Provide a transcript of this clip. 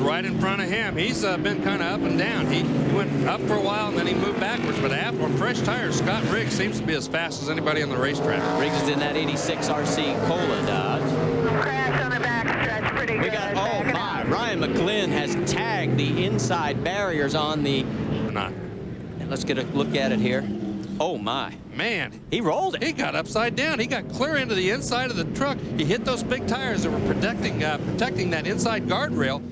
right in front of him. He's uh, been kind of up and down. He, he, went up for a while and then he moved backwards. But after fresh tires, Scott Riggs seems to be as fast as anybody on the racetrack. Riggs is in that 86 RC Cola Dodge. Crash on the backstretch, pretty we good. got, oh my, Ryan McGlynn has tagged the inside barriers on the. Not. And Let's get a look at it here. Oh my. Man, he rolled it. He got upside down. He got clear into the inside of the truck. He hit those big tires that were protecting uh, protecting that inside guardrail.